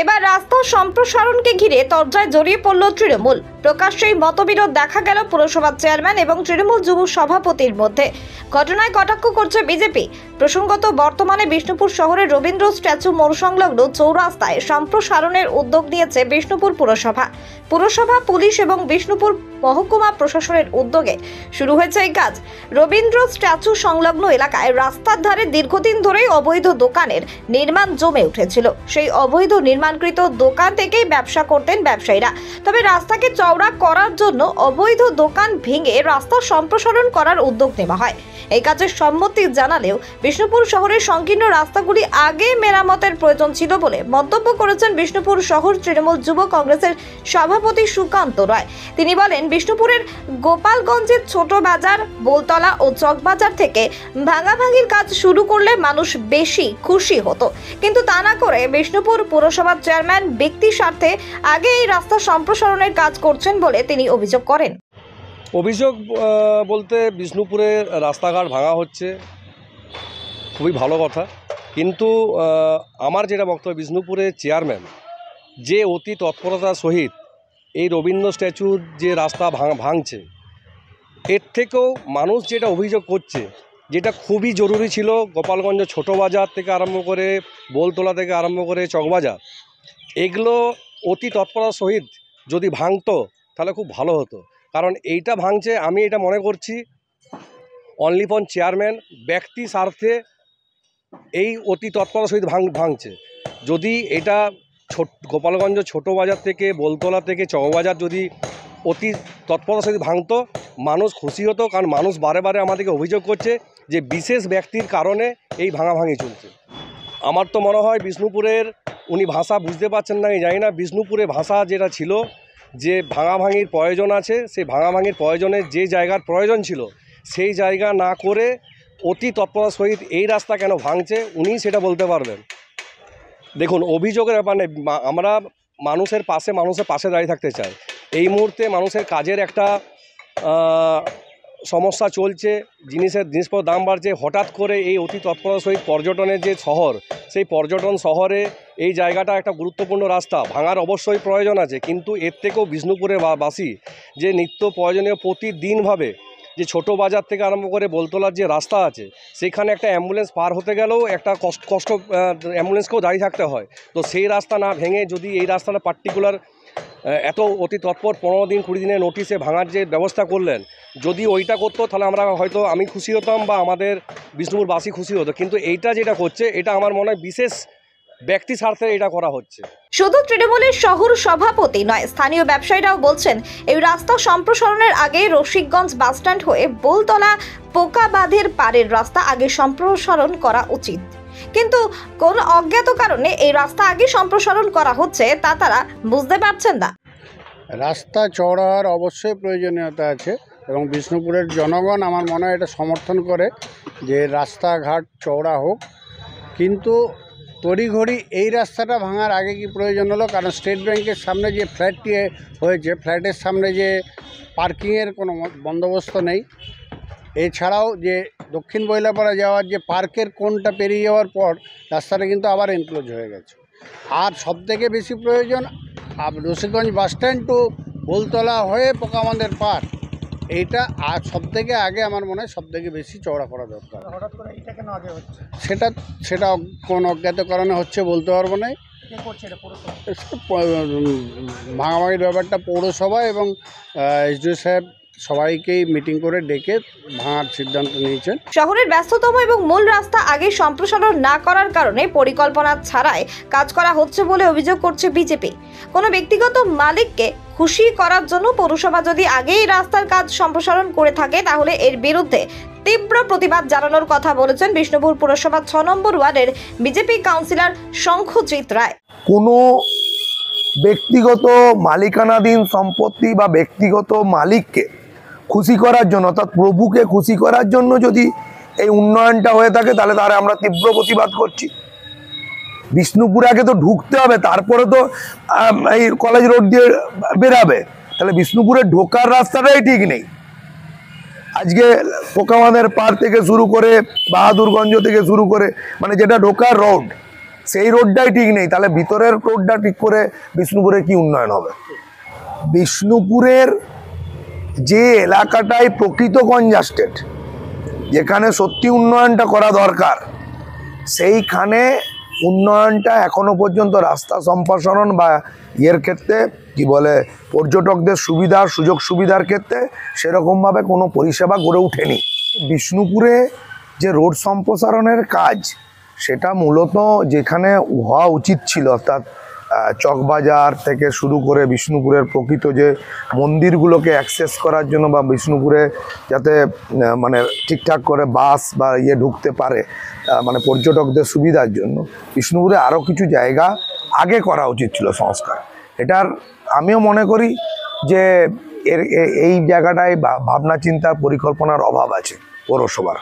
এবার রাস্তা সম্প্রসারণকে ঘিরে তরজায় জড়িয়ে পড়ল তৃণমূল। প্রকাশ্যেই মতবিরোধ দেখা গেল পুরসভার চেয়ারম্যান এবং তৃণমূল যুব সভাপতির মধ্যে। ঘটনায় কটাক্ষ করছে বিজেপি। প্রসঙ্গত, বর্তমানে বিষ্ণুপুর শহরের রবীন্দ্র স্ট্যাচু মোড় সংলগ্ন চৌরাস্তায় সম্প্রসারণের উদ্যোগ নিয়েছে বিষ্ণুপুর পুরসভা। পুরসভা, পুলিশ এবং বিষ্ণুপুর মহকুমা প্রশাসনের উদ্যোগে শুরু হয়েছে এই কাজ। রবীন্দ্র স্ট্যাচু সংলগ্ন এলাকায় রাস্তার ধারে দীর্ঘদিন ধরেই অবৈধ দোকানের নির্মাণ জমে উঠেছিল। সেই অবৈধ নির্মাণকৃত দোকান থেকেই ব্যবসা করতেন ব্যবসায়ীরা। তবে রাস্তাকে চওড়া করার জন্য অবৈধ দোকান ভেঙে রাস্তা সম্প্রসারণ করার উদ্যোগ নেওয়া হয়। এই কাজের সম্মতি জানালেও বিষ্ণুপুর শহরের সংকীর্ণ রাস্তাগুলি আগে মেরামতের প্রয়োজন ছিল বলে মন্তব্য করেছেন বিষ্ণুপুর শহর তৃণমূল যুব কংগ্রেসের সভাপতি সুকান্ত রায়। তিনি বলেন, বিষ্ণুপুরের গোপালগঞ্জের ছোট বাজার, বোলতলা ও চকবাজার থেকে ভাঙাভাঙির কাজ শুরু করলে মানুষ বেশি খুশি হতো। কিন্তু তা না করে বিষ্ণুপুর পুরসভার চেয়ারম্যান ব্যক্তি স্বার্থে আগে এই রাস্তা সম্প্রসারণের কাজ করছেন বলে তিনি অভিযোগ করেন। অভিযোগ বলতে বিষ্ণুপুরে রাস্তাঘাট ভাঙা হচ্ছে। খুবই ভালো কথা। কিন্তু আমার যেটা বক্তব্য, বিষ্ণুপুরের চেয়ারম্যান যে অতি তৎপরতার সহিত এই রবীন্দ্র স্ট্যাচুর যে রাস্তা ভাঙ- ভাঙছে, এর থেকেও মানুষ যেটা অভিযোগ করছে, যেটা খুবই জরুরি ছিল গোপালগঞ্জ ছোট বাজার থেকে আরম্ভ করে বোলতলা থেকে আরম্ভ করে চকবাজার এগুলো অতি তৎপরতার সহিত যদি ভাঙতো, তাহলে খুব ভালো হতো। কারণ এইটা ভাঙছে, আমি এটা মনে করছি অনলি ফন চেয়ারম্যান ব্যক্তি স্বার্থে এই অতি তৎপরতার সহিত ভাঙ, ভাঙছে। যদি এটা ছোট, গোপালগঞ্জ ছোট বাজার থেকে, বোলতলা থেকে, চকবাজার যদি অতি তৎপরতার সহিত ভাঙতো, মানুষ খুশি হতো, কারণ মানুষ বারে বারে আমাদেরকে অভিযোগ করছে যে বিশেষ ব্যক্তির কারণে এই ভাঙাভাঙি চলছে। আমার তো মনে হয় বিষ্ণুপুরের উনি ভাষা বুঝতে পারছেন না, আমি জানি না। বিষ্ণুপুরে ভাষা যেটা ছিল, যে ভাঙাভাঙির প্রয়োজন আছে, সেই ভাঙাভাঙির প্রয়োজনে যে জায়গার প্রয়োজন ছিল, সেই জায়গা না করে অতি তৎপরতার সহিত এই রাস্তা কেন ভাঙছে, উনি সেটা বলতে পারবেন। দেখুন, অভিযোগের ব্যাপার আমরা মানুষের পাশে মানুষের পাশে দাঁড়িয়ে থাকতে চাই। এই মুহূর্তে মানুষের কাজের একটা সমস্যা চলছে, জিনিসের জিনিসপত্র দাম বাড়ছে, হঠাৎ করে এই অতি তৎপরতার সহিত পর্যটনের যে শহর, সেই পর্যটন শহরে এই জায়গাটা একটা গুরুত্বপূর্ণ রাস্তা, ভাঙার অবশ্যই প্রয়োজন আছে, কিন্তু এর থেকেও বিষ্ণুপুরে বাসী যে নিত্য প্রয়োজনীয় প্রতিদিনভাবে যে ছোট বাজার থেকে আরম্ভ করে বলতলার যে রাস্তা আছে, সেখানে একটা অ্যাম্বুলেন্স পার হতে গেলেও একটা কষ্ট কষ্ট অ্যাম্বুলেন্সকেও দাঁড়িয়ে থাকতে হয়। তো সেই রাস্তা না ভেঙে যদি এই রাস্তাটা পার্টিকুলার এত অতি তৎপর পনেরো দিন কুড়ি দিনের নোটিশে ভাঙার যে ব্যবস্থা করলেন যদি ওইটা করতো তাহলে আমরা হয়তো আমি খুশি হতাম বা আমাদের বিষ্ণুপুরবাসী খুশি হতো। কিন্তু এইটা যেটা করছে এটা আমার মনে হয় বিশেষ ব্যক্তি স্বার্থে এটা করা হচ্ছে। শুধু তৃণমূলের শহর সভাপতি নয় স্থানীয় ব্যবসায়ীরাও বলছেন এই রাস্তা সম্প্রসারণের আগে রশিকগঞ্জ বাসস্ট্যান্ড হয়ে বোলতলা পোকাবাঁধের পাড়ের রাস্তা আগে সম্প্রসারণ করা উচিত। কিন্তু কোন অজ্ঞাত কারণে এই রাস্তা আগে সম্প্রসারণ করা হচ্ছে তা তারা বুঝতে পারছেন না। রাস্তা চড়ার অবশ্যই প্রয়োজনীয়তা আছে। এবং বিষ্ণুপুরের জনগণ আমার মনে হয় এটা সমর্থন করে যে রাস্তাঘাট, চওড়া হোক। কিন্তু তড়িঘড়ি এই রাস্তাটা ভাঙার আগে কি প্রয়োজন হলো? কারণ স্টেট ব্যাংকের সামনে যে ফ্ল্যাটটি হয়েছে, ফ্ল্যাটের সামনে যে পার্কিংয়ের কোনো বন্দোবস্ত নেই। এছাড়াও যে দক্ষিণ বইলাপাড়া যাওয়ার যে পার্কের কোনটা পেরিয়ে যাওয়ার পর রাস্তাটা কিন্তু আবার এনক্লোজ হয়ে গেছে। আর সবথেকে বেশি প্রয়োজন রসিকগঞ্জ বাসস্ট্যান্ড টু বোলতলা হয়ে পোকামাদের পার। এইটা আর সব থেকে আগে আমার মনে হয় সব থেকে বেশি চওড়া করা দরকার। হঠাৎ করে এইটা কেন আগে হচ্ছে? সেটা সেটা কোন অজ্ঞাত কারণে হচ্ছে বলতে পারব না। কে করছে এটা পুরসভা? ভাঙাভাঙির ব্যাপারটা পৌরসভা এবং এস এসডিও সাহেব সবাইকেই মিটিং করে ডেকে ভাঙার সিদ্ধান্ত নিয়েছেন। শহরের ব্যস্ততম এবং মূল রাস্তা আগে সম্প্রসারণ না করার কারণে পরিকল্পনা ছাড়াই কাজ করা হচ্ছে বলে অভিযোগ করছে বিজেপি। কোনো ব্যক্তিগত মালিককে খুশি করার জন্য পৌরসভা যদি আগেই রাস্তার কাজ সম্প্রসারণ করে থাকে, তাহলে এর বিরুদ্ধে তীব্র প্রতিবাদ জানানোর কথা বলেছেন বিষ্ণুপুর পুরসভা ছ নম্বর ওয়ার্ডের বিজেপি কাউন্সিলর শঙ্খজিৎ রায়। কোনো ব্যক্তিগত মালিকানাধীন সম্পত্তি বা ব্যক্তিগত মালিককে খুশি করার জন্য, অর্থাৎ প্রভুকে খুশি করার জন্য যদি এই উন্নয়নটা হয়ে থাকে, তাহলে তারা আমরা তীব্র প্রতিবাদ করছি। বিষ্ণুপুরে আগে তো ঢুকতে হবে, তারপরে তো এই কলেজ রোড দিয়ে বেরাবে। তাহলে বিষ্ণুপুরে ঢোকার রাস্তাটাই ঠিক নেই। আজকে পোকামাদের পার থেকে শুরু করে, বাহাদুরগঞ্জ থেকে শুরু করে মানে যেটা ঢোকার রোড সেই রোডটাই ঠিক নেই। তাহলে ভিতরের রোডটা ঠিক করে বিষ্ণুপুরে কি উন্নয়ন হবে? বিষ্ণুপুরের যে এলাকাটাই প্রকৃত কনজাস্টেড যেখানে সত্যি উন্নয়নটা করা দরকার, সেইখানে উন্নয়নটা এখনও পর্যন্ত রাস্তা সম্প্রসারণ বা ইয়ের ক্ষেত্রে, কি বলে, পর্যটকদের সুবিধা সুযোগ সুবিধার ক্ষেত্রে সেরকমভাবে কোনো পরিষেবা গড়ে ওঠেনি। বিষ্ণুপুরে যে রোড সম্প্রসারণের কাজ, সেটা মূলত যেখানে হওয়া উচিত ছিল, অর্থাৎ চকবাজার থেকে শুরু করে বিষ্ণুপুরের প্রকৃত যে মন্দিরগুলোকে অ্যাক্সেস করার জন্য বা বিষ্ণুপুরে যাতে মানে ঠিকঠাক করে বাস বা ইয়ে ঢুকতে পারে মানে পর্যটকদের সুবিধার জন্য, বিষ্ণুপুরে আরও কিছু জায়গা আগে করা উচিত ছিল সংস্কার। এটার আমিও মনে করি যে এর এই জায়গাটায় ভাবনা চিন্তার পরিকল্পনার অভাব আছে পৌরসভার।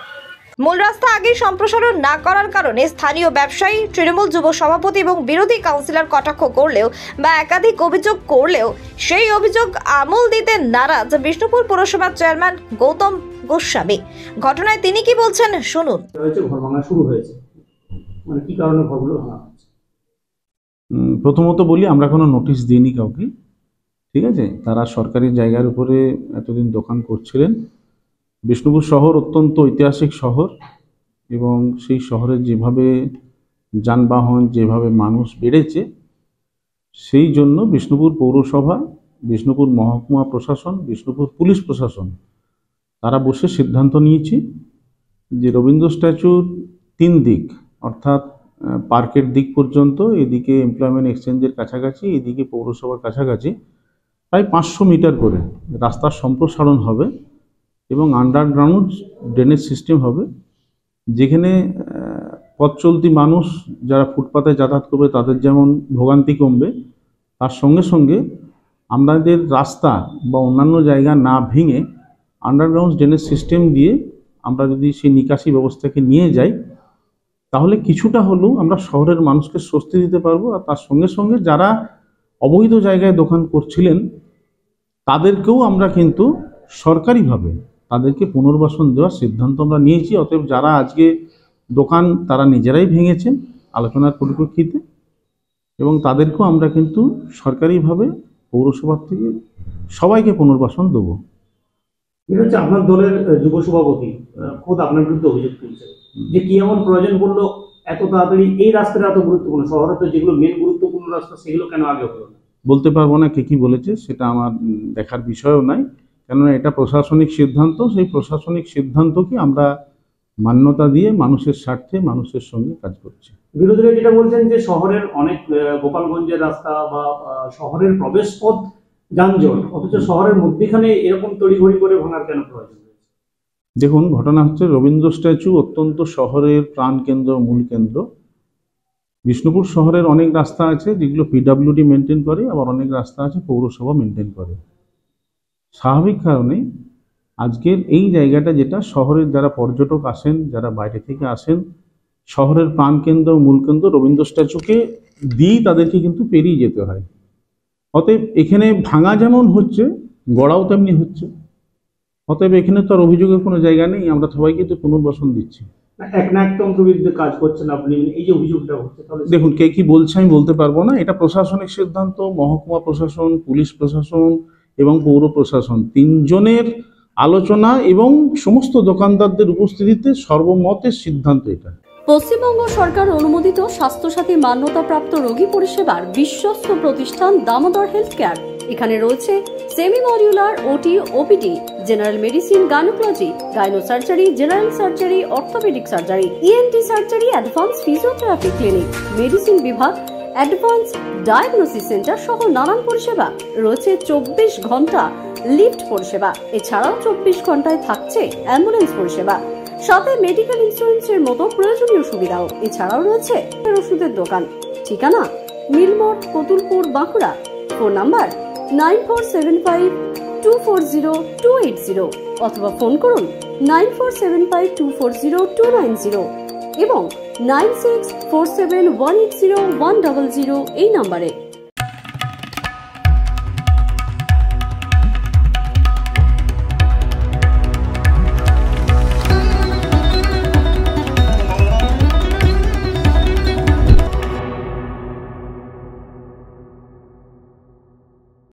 মূল রাস্তা আগেই সম্প্রসারণ না করার কারণে স্থানীয় ব্যবসায়ী তৃণমূল যুব সভাপতি এবং বিরোধী কাউন্সিলর কটাক্ষ করলেও বা একাধিক অভিযোগ করলেও সেই অভিযোগ আমল দিতে নারাজ বিষ্ণুপুর পুরসভার চেয়ারম্যান গৌতম গোস্বামী। ঘটনায় তিনি কি বলছেন শুনুন। হয়েছে ঘর ভাঙা শুরু হয়েছে। মানে কি কারণে ঘরগুলো ভাঙা হচ্ছে? প্রথমত বলি আমরা কোনো নোটিশ দিইনি কাউকে ঠিক আছে? তারা সরকারি জায়গার উপরে এতদিন দোকান করছিলেন। বিষ্ণুপুর শহর অত্যন্ত ঐতিহাসিক শহর এবং সেই শহরে যেভাবে যানবাহন, যেভাবে মানুষ বেড়েছে, সেই জন্য বিষ্ণুপুর পৌরসভা, বিষ্ণুপুর মহকুমা প্রশাসন, বিষ্ণুপুর পুলিশ প্রশাসন, তারা বসে সিদ্ধান্ত নিয়েছি যে রবীন্দ্র স্ট্যাচুর তিন দিক, অর্থাৎ পার্কের দিক পর্যন্ত, এদিকে এমপ্লয়মেন্ট এক্সচেঞ্জের কাছাকাছি, এদিকে পৌরসভার কাছাকাছি, প্রায় পাঁচশো মিটার করে রাস্তার সম্প্রসারণ হবে। এবং আন্ডারগ্রাউন্ড ড্রেনেজ সিস্টেম হবে, যেখানে পথ চলতি মানুষ যারা ফুটপাতে যাতায়াত করবে, তাদের যেমন ভোগান্তি কমবে, তার সঙ্গে সঙ্গে আমাদের রাস্তা বা অন্যান্য জায়গা না ভেঙে আন্ডারগ্রাউন্ড ড্রেনেজ সিস্টেম দিয়ে আমরা যদি সেই নিকাশি ব্যবস্থাকে নিয়ে যাই, তাহলে কিছুটা হলেও আমরা শহরের মানুষকে স্বস্তি দিতে পারব। আর তার সঙ্গে সঙ্গে যারা অবৈধ জায়গায় দোকান করছিলেন, তাদেরকেও আমরা কিন্তু সরকারিভাবে তাদেরকে পুনর্বাসন দেওয়ার সিদ্ধান্ত আমরা নিয়েছি। অতএব যারা আজকে দোকান তারা নিজেরাই ভেঙেছেন আলোচনার পরিপ্রেক্ষিতে এবং তাদেরকেও আমরা কিন্তু সরকারিভাবে পৌরসভার থেকে সবাইকে পুনর্বাসন দেবো। এটা হচ্ছে আপনার দলের যুব সভাপতি খোদ আপনার বিরুদ্ধে অভিযোগ তুলছে যে কি এমন প্রয়োজন বলল এত তাড়াতাড়ি এই রাস্তাটা এত গুরুত্বপূর্ণ শহরে তো যেগুলো মেন গুরুত্বপূর্ণ রাস্তা সেগুলো কেন আগে হলো না? বলতে পারব না কে কী বলেছে সেটা আমার দেখার বিষয়ও নাই। কেননা এটা প্রশাসনিক সিদ্ধান্ত সেই প্রশাসনিক সিদ্ধান্তকে আমরা মান্যতা দিয়ে মানুষের স্বার্থে মানুষের সঙ্গে কাজ করছি। বিরোধীরা যেটা বলছেন যে শহরের অনেক গোপালগঞ্জের রাস্তা বা শহরের প্রবেশ পথ যানজট অথচ শহরের মধ্যেখানে এরকম তড়িঘড়ি করে ভাঙার কেন প্রয়োজন দেখুন ঘটনা হচ্ছে রবীন্দ্র স্ট্যাচু অত্যন্ত শহরের প্রাণকেন্দ্র মূল কেন্দ্র। বিষ্ণুপুর শহরের অনেক রাস্তা আছে যেগুলো পিডাব্লিউডি মেনটেন করে আবার অনেক রাস্তা আছে পৌরসভা মেনটেন করে। স্বাভাবিক কারণে আজকের এই জায়গাটা যেটা শহরের যারা পর্যটক আসেন যারা বাইরে থেকে আসেন শহরের প্রাণকেন্দ্র মূল কেন্দ্র রবীন্দ্র স্ট্যাচুকে দিয়েই তাদেরকে কিন্তু পেরিয়ে যেতে হয়। অতএব এখানে ভাঙা যেমন হচ্ছে গড়াও তেমনি হচ্ছে। অতএব এখানে তো আর অভিযোগের কোনো জায়গা নেই আমরা সবাইকে তো পুনর্বাসন দিচ্ছি। এক না কাজ করছেন আপনি এই যে অভিযোগটা হচ্ছে দেখুন কে কি বলছে আমি বলতে পারব না। এটা প্রশাসনিক সিদ্ধান্ত মহকুমা প্রশাসন পুলিশ প্রশাসন এবং পৌর প্রশাসন। তিনজনের আলোচনা এবং সমস্ত দোকানদারদের উপস্থিতিতে সর্বমতের সিদ্ধান্ত এটা। পশ্চিমবঙ্গ সরকার অনুমোদিত স্বাস্থ্যসাথী মান্যতাপ্রাপ্ত রোগী পরিষেবার বিশ্বস্ত প্রতিষ্ঠান দামোদর হেলথ কেয়ার এখানে রয়েছে semi modular OT, OPD, general medicine gynaecology gynae surgery general surgery, orthopaedic surgery, ENT surgery, advance physiotherapy clinic, medicine বিভাগ অ্যাডভান্স ডায়াগনোসিস সেন্টার সহ নানান পরিষেবা। রয়েছে চব্বিশ ঘণ্টা লিফট পরিষেবা। এছাড়াও চব্বিশ ঘন্টায় থাকছে অ্যাম্বুলেন্স পরিষেবা। সাথে মেডিকেল ইন্স্যুরেন্সের মতো প্রয়োজনীয় সুবিধাও। এছাড়াও রয়েছে ওষুধের দোকান। ঠিকানা Milmor Kotulpur, Bankura. Phone number nine four seven five two four zero two eight zero. অথবা ফোন করুন nine four seven five two four zero two nine zero. এবং nine six four seven one eight zero one double zero এই নাম্বারে।